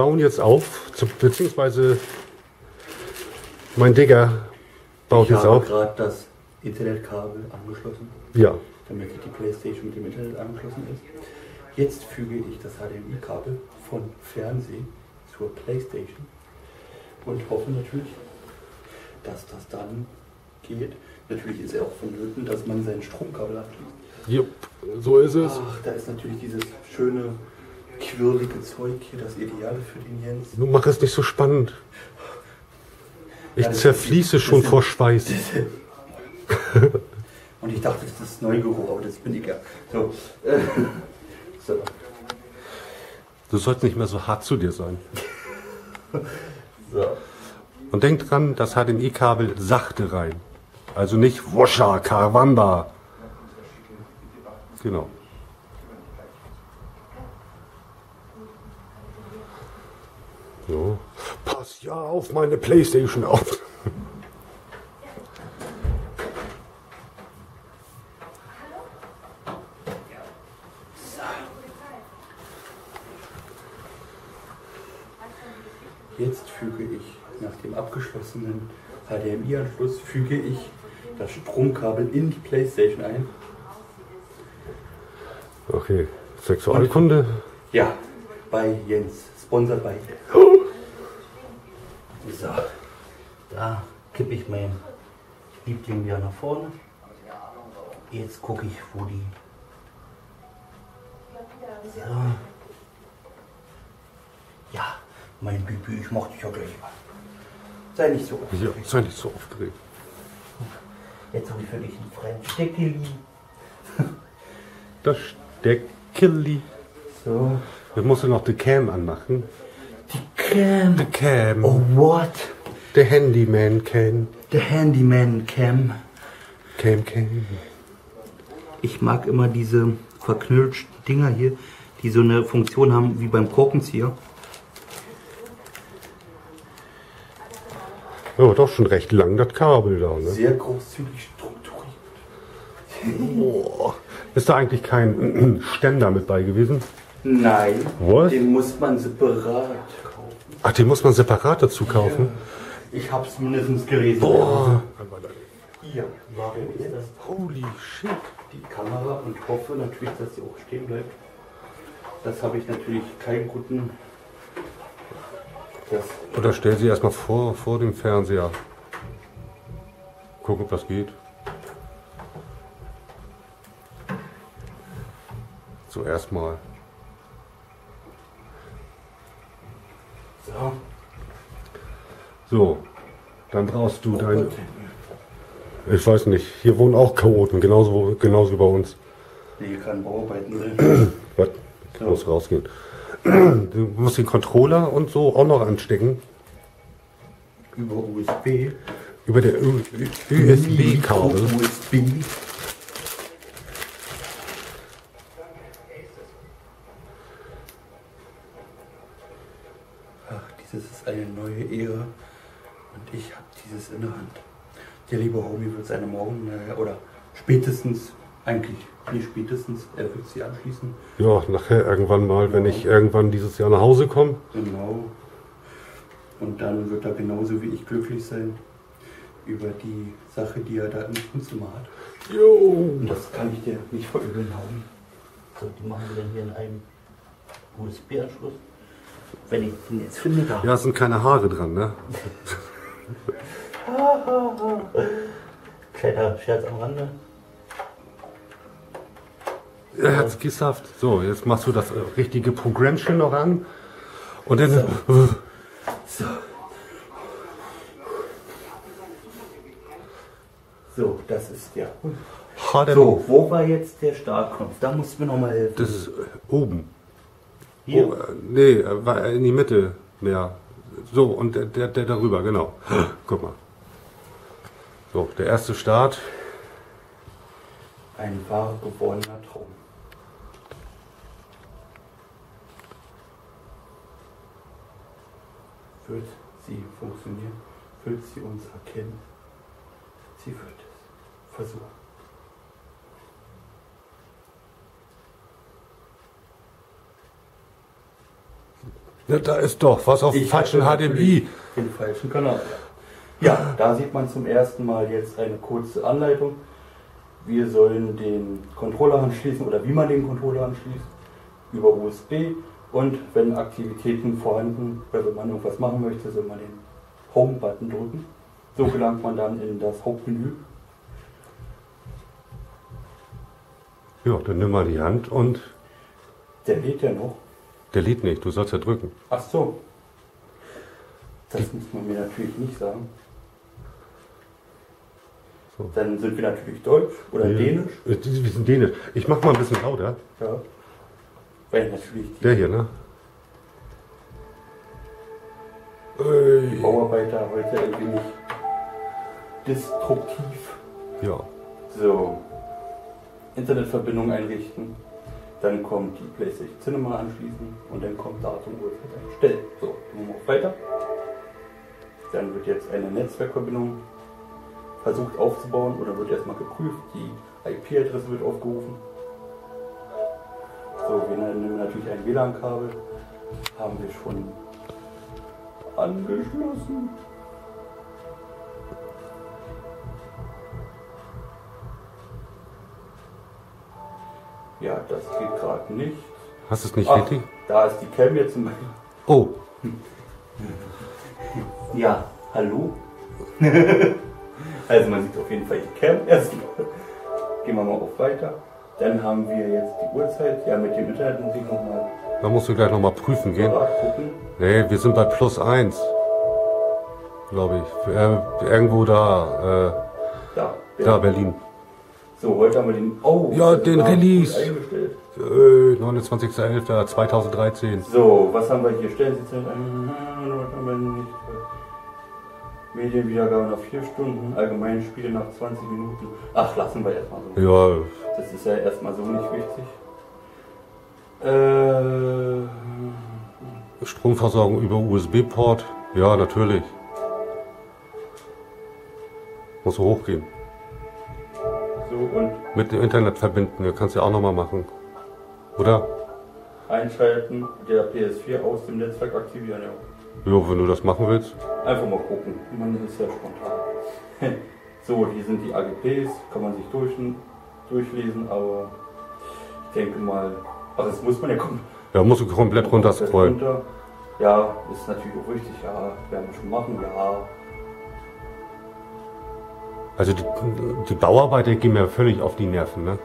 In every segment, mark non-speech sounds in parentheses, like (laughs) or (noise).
bauen jetzt auf, zu, beziehungsweise mein Digger baut ich jetzt habe auf. gerade das Internetkabel angeschlossen, Ja, damit die Playstation mit dem Internet angeschlossen ist. Jetzt füge ich das HDMI-Kabel von Fernsehen zur Playstation und hoffe natürlich, dass das dann geht. Natürlich ist ja auch vonnöten, dass man sein Stromkabel abschließt. jupp, so ist es. Ach, da ist natürlich dieses schöne, quirlige Zeug hier, das Ideale für den Jens. Nun mach es nicht so spannend. Ich Ja, zerfließe das schon vor Schweiß. (laughs) Und ich dachte, das ist Neugeruch, aber das bin ich ja. So. (laughs) So. Du sollst nicht mehr so hart zu dir sein. (laughs) so. Und denk dran, das HDMI-Kabel sachte rein. Also nicht Woscha, Karwanda. Genau. So. Pass ja auf meine Playstation auf. Jetzt füge ich nach dem abgeschlossenen HDMI-Anschluss füge ich das Stromkabel in die Playstation ein. Okay. Sexualkunde. Ja, bei Jens. Sponsor bei. (laughs) So. Da kippe ich mein Liebling wieder nach vorne. Jetzt gucke ich, wo die. So. Ja, mein Bibi, ich mach dich ja gleich mal. Sei nicht so. Ja, sei nicht so aufgeregt. Jetzt habe ich für dich einen freien Steckeli. Das Steckeli. So. Jetzt musst du noch die Cam anmachen. Cam. Die Cam. Oh, what? Der Handyman Cam. The Handyman Cam. Cam Cam. Ich mag immer diese verknüllten Dinger hier, die so eine Funktion haben wie beim Korkenzieher. Oh, doch schon recht lang das Kabel da, ne? Sehr großzügig strukturiert. Boah. Ist da eigentlich kein (clears throat) Ständer mit bei gewesen? Nein, Was? den muss man separat kaufen. Ach, den muss man separat dazu kaufen? Ich hab's mindestens gelesen. Boah. Hier, warum ist das Holy shit. die Kamera und hoffe natürlich, dass sie auch stehen bleibt. Das habe ich natürlich keinen guten. Das Oder stell sie erstmal vor, vor dem Fernseher. Gucken, ob das geht. So erstmal. So. So, dann brauchst du Oh dein. Gott. Ich weiß nicht, hier wohnen auch Chaoten, genauso, genauso wie bei uns. Nee, kann Bauarbeiten sein. (clears throat) Was? Ich muss rausgehen. (clears throat) Du musst den Controller und so auch noch anstecken. Über USB. Über der USB-Kabel. USB. Ach, dieses ist eine neue Ära und ich habe dieses in der Hand. Der liebe Homie wird seine morgen, äh, oder spätestens, eigentlich nicht spätestens, er wird sie anschließen. Ja, nachher irgendwann mal, wenn ich irgendwann dieses Jahr nach Hause komme. Genau. Und dann wird er genauso wie ich glücklich sein über die Sache, die er da im Wohnzimmer hat. Jo. Und das kann ich dir nicht verübeln haben. So, die machen wir dann hier in einem USB-Anschluss. Wenn ich den jetzt finde, da. Ja, es sind keine Haare dran, ne? Kleiner Scherz am Rande. Er hat's geschafft. So, jetzt machst du das äh, richtige Programmchen noch an. Und dann. So. So, das ist ja. Hat er So, wo war jetzt der Startknopf? Da musst du mir nochmal helfen. Das ist äh, oben. Hier. Oh, nee, äh, war in die Mitte mehr. So, und der, der, der darüber, genau. (gasps) Guck mal. So, der erste Start. Ein wahr gewordener Traum. Wird sie funktionieren? Wird sie uns erkennen? Sie wird es versuchen. Ja, da ist doch was auf dem falschen HDMI. Den falschen Kanal. Ja. ja, da sieht man zum ersten Mal jetzt eine kurze Anleitung. Wir sollen den Controller anschließen oder wie man den Controller anschließt über USB und wenn Aktivitäten vorhanden, oder wenn man irgendwas machen möchte, soll man den Home-Button drücken. So gelangt man dann in das Hauptmenü. Ja, dann nimm mal die Hand und Der lädt ja noch. Der lädt nicht, du sollst ja drücken. Ach so. Das muss man mir natürlich nicht sagen. So. Dann sind wir natürlich Deutsch oder Ja. Dänisch. Äh, Wir sind Dänisch. Ich mach mal ein bisschen lauter. Ja. Weil natürlich die Der hier, ne? Ey. Bauarbeiter heute ein wenig destruktiv. Ja. So. Internetverbindung einrichten. Dann kommt die PlayStation Cinema anschließen und dann kommt Datum, Uhrzeit einstellen. So, gehen wir weiter. Dann wird jetzt eine Netzwerkverbindung versucht aufzubauen oder wird erstmal geprüft. Die IP-Adresse wird aufgerufen. So, wir nehmen natürlich ein WLAN-Kabel. Haben wir schon angeschlossen. Ja, das geht gerade nicht. Hast du es nicht Ach, richtig? da ist die Cam jetzt zum Beispiel. Oh, Ja, hallo? (laughs) also man sieht auf jeden Fall die Cam erstmal. Gehen wir mal auf weiter. Dann haben wir jetzt die Uhrzeit. Ja, mit dem Internet muss ich nochmal da musst du gleich nochmal prüfen gehen. Nee, wir sind bei plus eins. Glaube ich. Äh, irgendwo da. Da, Äh, da, Berlin. So, heute haben wir den. Oh, Ja, den Release. Eingestellt. Äh, 29.11.2013. So, was haben wir hier? Stellen Sie Zeit ein. Medienwiedergabe nach 4 Stunden, allgemeine Spiele nach 20 Minuten. Ach, lassen wir erstmal so. Ja, Das ist ja erstmal so nicht wichtig. Äh, Stromversorgung über USB-Port. Ja, natürlich. Muss hochgehen. Und Mit dem Internet verbinden. Das kannst du ja auch nochmal machen. Oder? einschalten, der PS4 aus dem Netzwerk aktivieren. Ja. Ja, wenn du das machen willst. Einfach mal gucken. Man ist ja spontan. (laughs) so, hier sind die AGPs, kann man sich durch, durchlesen, aber ich denke mal, ach, das muss man ja kommen. Ja, musst du komplett runter scrollen. runter. Ja, ist natürlich auch richtig, ja, werden wir schon machen, ja. Also die, die Bauarbeiter gehen mir völlig auf die Nerven, ne?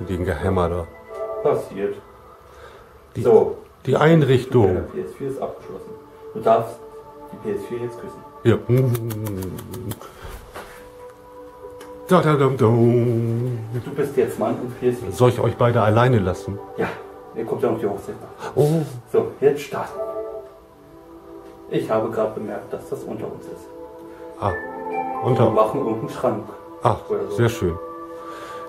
Mit dem Gehämmer da. Passiert. Die, So, die der Einrichtung. PS4 ist abgeschlossen. Du darfst die PS4 jetzt küssen. Ja. Da, da, da, da. Du bist jetzt Mann und PS4. Soll ich euch beide alleine lassen? Ja, hier kommt ja noch die Hochzeit nach. Oh, So, jetzt starten. Ich habe gerade bemerkt, dass das unter uns ist. ah, Wir unter. machen irgendeinen Schrank. Ach, so. sehr schön.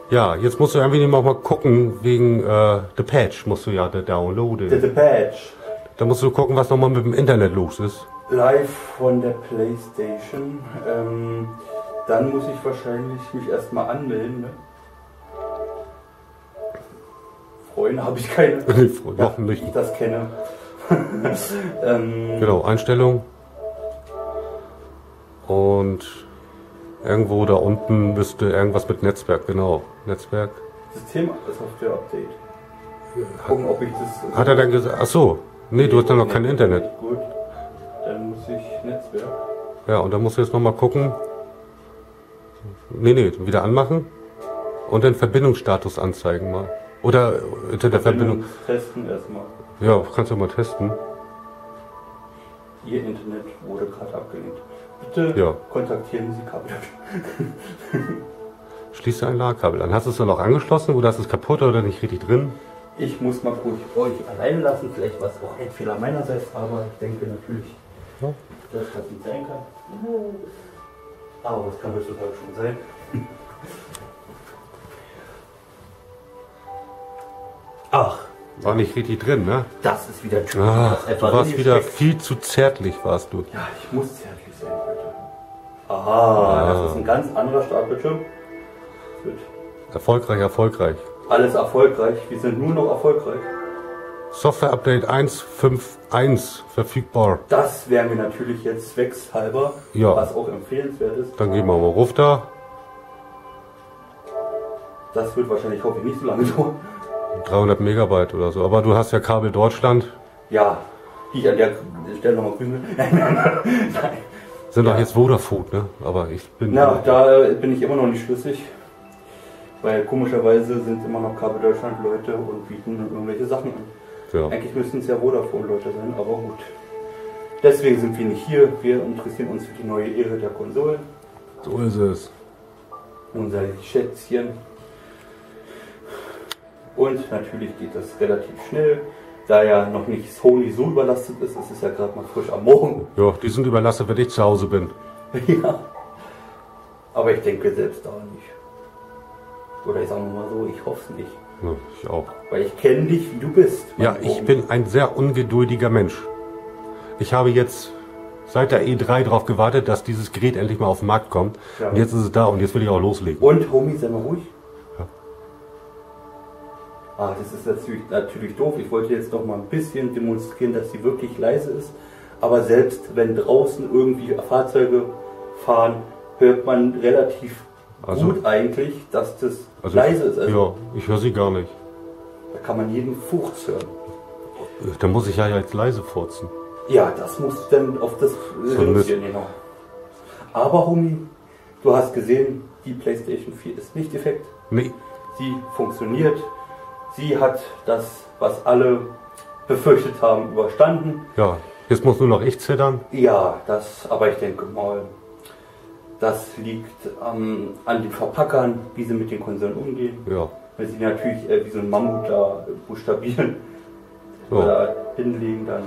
Ja, jetzt musst du irgendwie noch mal gucken, wegen äh, The Patch musst du ja da The, downloaden. the Badge. Da musst du gucken, was nochmal mit dem Internet los ist. Live von der Playstation. Ähm, dann muss ich wahrscheinlich mich erstmal anmelden. Ne? Freunde habe ich keine. (laughs) noch nicht. ich das kenne. (laughs) ähm, Genau, Einstellung. Und irgendwo da unten müsste irgendwas mit Netzwerk, genau. Netzwerk. System Software Update. Gucken, ob ich das. Hat er dann gesagt, ach so, nee, du hast dann noch kein Internet. Gut. Dann muss ich Netzwerk. Ja, und dann musst du jetzt nochmal gucken. Nee, nee, wieder anmachen. Und den Verbindungsstatus anzeigen mal. Oder unter der Verbindung. Testen erstmal. Ja, kannst du mal testen. Ihr Internet wurde gerade abgelehnt. Bitte Ja. kontaktieren Sie Kabel. (laughs) Schließt ein LAN-Kabel an. Hast du es dann auch angeschlossen oder ist es kaputt oder nicht richtig drin? Ich muss mal kurz euch alleine lassen. Vielleicht war es auch ein Fehler meinerseits, aber ich denke natürlich, Ja. dass das nicht sein kann. Aber das kann heutzutage schon sein. (laughs) Ach, War nicht richtig drin, ne? das ist wieder typisch. Ah, du warst wieder viel zu zärtlich, warst du. Ja, ich muss zärtlich sein Aha, das ist ein ganz anderer Startbildschirm. Erfolgreich, erfolgreich. alles erfolgreich. Wir sind nur noch erfolgreich. Software Update 1.5.1 verfügbar. Das wäre mir natürlich jetzt zweckshalber, Ja. was auch empfehlenswert ist. Dann gehen wir mal ruf da. Das wird wahrscheinlich, hoffe ich, nicht so lange (laughs) dauern. 300 Megabyte oder so. Aber du hast ja Kabel Deutschland. Ja, die ich an der Stelle nochmal grüßen will. (laughs) Nein, nein, nein. Sind doch Ja. jetzt Vodafone, ne? Aber ich bin. Na, da äh, bin ich immer noch nicht schlüssig. Weil komischerweise sind immer noch Kabel Deutschland Leute und bieten irgendwelche Sachen an. ja. Eigentlich müssten es ja Vodafone-Leute sein, aber gut. Deswegen sind wir nicht hier. Wir interessieren uns für die neue Ehre der Konsolen. So ist es. Unser Schätzchen. Und natürlich geht das relativ schnell. Da ja noch nicht Sony so überlastet ist, ist es ja gerade mal frisch am Morgen. Ja, die sind überlastet, wenn ich zu Hause bin. (laughs) ja. Aber ich denke selbst da nicht. Oder ich sage mal so, ich hoffe es nicht. Ja, ich auch. Weil ich kenne dich, wie du bist. Ja, ich Ohm. bin ein sehr ungeduldiger Mensch. Ich habe jetzt seit der E3 darauf gewartet, dass dieses Gerät endlich mal auf den Markt kommt. Ja. Und jetzt ist es da und jetzt will ich auch loslegen. Und, Homie, sei mal ruhig. Ah, das ist natürlich, natürlich doof. Ich wollte jetzt noch mal ein bisschen demonstrieren, dass sie wirklich leise ist. Aber selbst wenn draußen irgendwie Fahrzeuge fahren, hört man relativ Also- gut eigentlich, dass das Also leise ist. Also, Ja, ich höre sie gar nicht. Da kann man jeden Furz hören. Da muss ich ja jetzt leise furzen. Ja, das musst du dann auf das So reduzieren, genau. Aber, Homie, du hast gesehen, die PlayStation 4 ist nicht defekt. Nee, Sie funktioniert. Sie hat das, was alle befürchtet haben, überstanden. ja. Jetzt muss nur noch ich zittern. Ja, das, aber ich denke mal, das liegt ähm, an den Verpackern, wie sie mit den Konsolen umgehen. Ja. Wenn sie natürlich äh, wie so ein Mammut da buchstabieren So. oder hinlegen, dann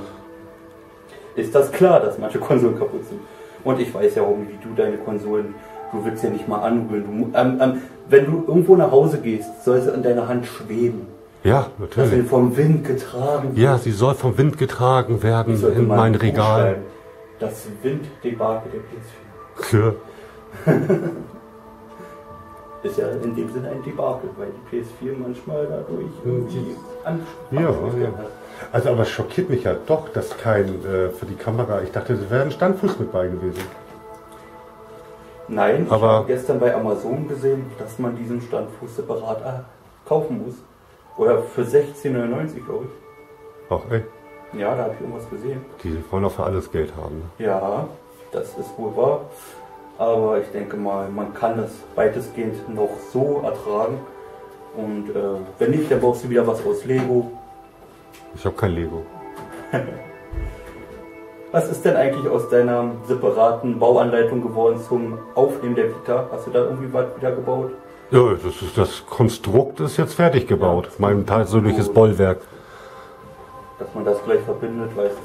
ist das klar, dass manche Konsolen kaputt sind. Und ich weiß ja, Romy, wie du deine Konsolen, du willst ja nicht mal anrühren. Du, ähm, ähm, wenn du irgendwo nach Hause gehst, soll sie an deiner Hand schweben. Ja, Dass sie natürlich. vom Wind getragen Ja, sie soll vom Wind getragen werden in mein Regal. Das Winddebakel der PS4. Ja. (laughs) Ist ja in dem Sinne ein Debakel, weil die PS4 manchmal dadurch irgendwie Ja, ja. hat. Also aber es schockiert mich ja doch, dass kein äh, für die Kamera, ich dachte, es wäre ein Standfuß mit bei gewesen. Nein, ich Aber- habe gestern bei Amazon gesehen, dass man diesen Standfuß separat äh, kaufen muss. Oder für 16,99 glaube ich. Ach ey, Ja, da habe ich irgendwas gesehen. die wollen auch für alles Geld haben. Ne? Ja, das ist wohl wahr. Aber ich denke mal, man kann das weitestgehend noch so ertragen. Und äh, wenn nicht, dann brauchst du wieder was aus Lego. Ich habe kein Lego. (laughs) Was ist denn eigentlich aus deiner separaten Bauanleitung geworden zum Aufnehmen der Vita? Hast du da irgendwie was wieder gebaut? Ja, das, ist, das Konstrukt ist jetzt fertig gebaut. Mein persönliches Bollwerk. Dass man das gleich verbindet, weißt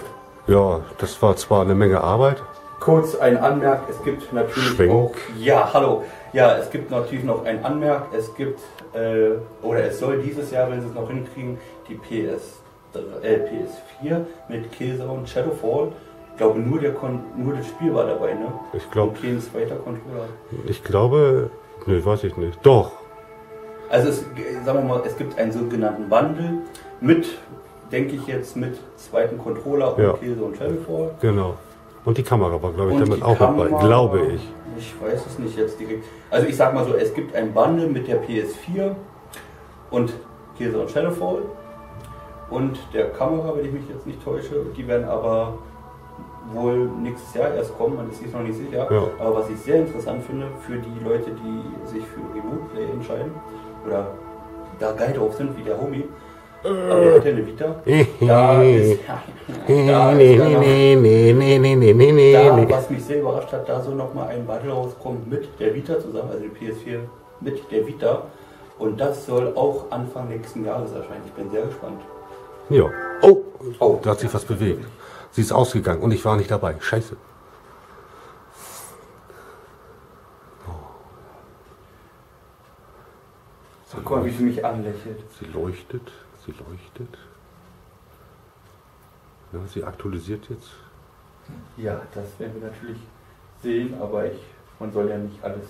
du. Ja, das war zwar eine Menge Arbeit. Kurz ein Anmerk, es gibt natürlich Schwenk. auch. Ja, hallo. Ja, es gibt natürlich noch ein Anmerk. Es gibt, äh, oder es soll dieses Jahr, wenn sie es noch hinkriegen, die PS, äh, PS4 mit Killzone und Shadowfall. Ich glaube, nur, der Kon nur das Spiel war dabei, ne? Ich glaube, Und kein zweiter Controller. ich glaube, nee, weiß ich nicht. Doch. Also, es, sagen wir mal, es gibt einen sogenannten Bundle mit, denke ich jetzt, mit zweiten Controller und Ja. Killzone und Shadowfall. Genau. Und die Kamera war, glaube ich, Und damit auch Kamera- glaube ich. Ich weiß es nicht jetzt direkt. Also ich sag mal so, es gibt ein Bundle mit der PS4 und Killzone und Shadowfall und der Kamera, wenn ich mich jetzt nicht täusche. Die werden aber wohl nächstes Jahr erst kommen, man ist sich noch nicht sicher. Ja. Aber was ich sehr interessant finde, für die Leute, die sich für Remote Play entscheiden oder da geil drauf sind, wie der Homie, aber der hat ja eine Vita. Da ist, da ist ja noch, nee, nee, nee, nee, nee, nee, da, nee. was mich sehr überrascht hat, da soll nochmal ein Bundle rauskommen mit der Vita zusammen, also die PS4 mit der Vita. Und das soll auch Anfang nächsten Jahres erscheinen. Ich bin sehr gespannt. Ja. Oh, Oh. da hat sich was bewegt. Sie ist ausgegangen und ich war nicht dabei. Scheiße. So, guck mal, wie sie mich anlächelt. Sie leuchtet, sie leuchtet. Ja, sie aktualisiert jetzt. Ja, das werden wir natürlich sehen, aber ich, man soll ja nicht alles